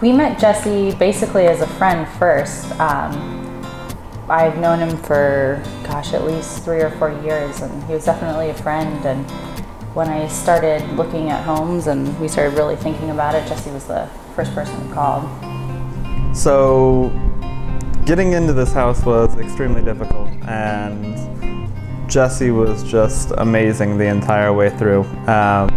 We met Jesse basically as a friend first. Um, I've known him for, gosh, at least three or four years, and he was definitely a friend. And when I started looking at homes and we started really thinking about it, Jesse was the first person who called. So, getting into this house was extremely difficult, and Jesse was just amazing the entire way through. Um,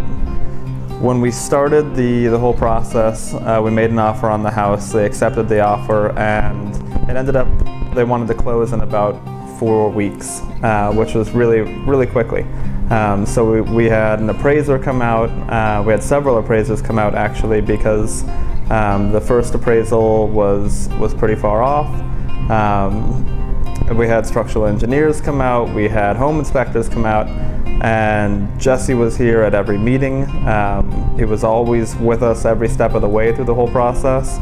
when we started the, the whole process, uh, we made an offer on the house. They accepted the offer, and it ended up they wanted to close in about four weeks, uh, which was really, really quickly. Um, so we, we, had an appraiser come out. Uh, we had several appraisers come out actually because um, the first appraisal was was pretty far off. Um, we had structural engineers come out. We had home inspectors come out, and Jesse was here at every meeting. Um, he was always with us every step of the way through the whole process.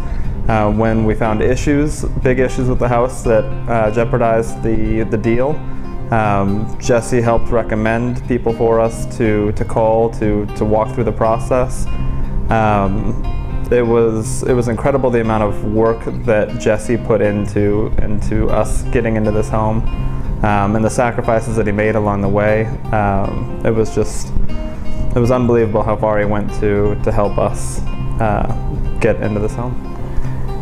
Uh, when we found issues, big issues with the house that uh, jeopardized the, the deal. Um, Jesse helped recommend people for us to, to call to, to walk through the process. Um, it was it was incredible the amount of work that Jesse put into into us getting into this home, um, and the sacrifices that he made along the way. Um, it was just it was unbelievable how far he went to to help us uh, get into this home.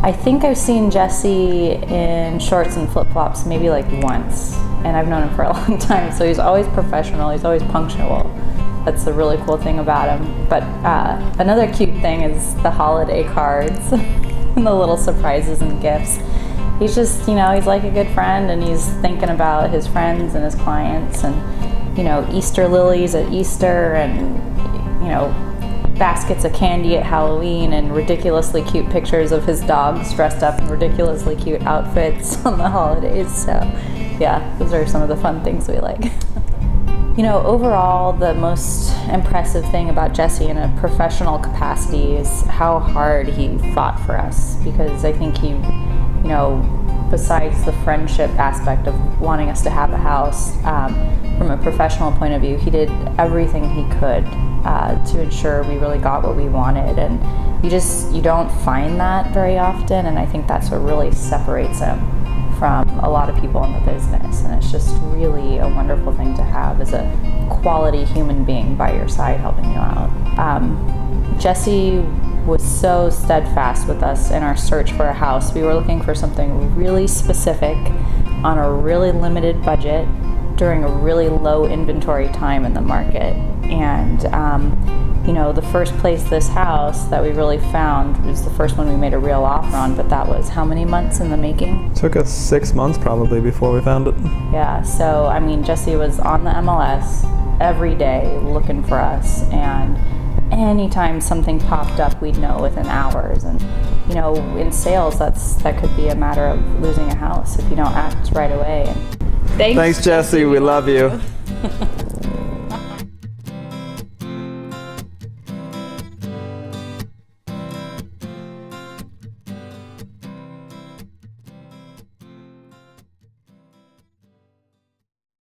I think I've seen Jesse in shorts and flip flops maybe like once, and I've known him for a long time. So he's always professional. He's always punctual. That's the really cool thing about him. But uh, another cute thing is the holiday cards and the little surprises and gifts. He's just, you know, he's like a good friend, and he's thinking about his friends and his clients, and you know, Easter lilies at Easter, and you know, baskets of candy at Halloween and ridiculously cute pictures of his dogs dressed up in ridiculously cute outfits on the holidays. So, yeah, those are some of the fun things we like. you know, overall, the most impressive thing about Jesse in a professional capacity is how hard he fought for us because I think he, you know, besides the friendship aspect of wanting us to have a house, um, from a professional point of view, he did everything he could uh, to ensure we really got what we wanted. And you just you don't find that very often, and I think that's what really separates him from a lot of people in the business. And it's just really a wonderful thing to have as a quality human being by your side helping you out. Um, Jesse was so steadfast with us in our search for a house. We were looking for something really specific on a really limited budget during a really low inventory time in the market. And, um, you know, the first place this house that we really found was the first one we made a real offer on, but that was how many months in the making? It took us six months probably before we found it. Yeah, so I mean, Jesse was on the MLS every day looking for us, and anytime something popped up, we'd know within hours. And you know, in sales, that's that could be a matter of losing a house if you don't act right away. Thanks, Thanks Jesse. We love you.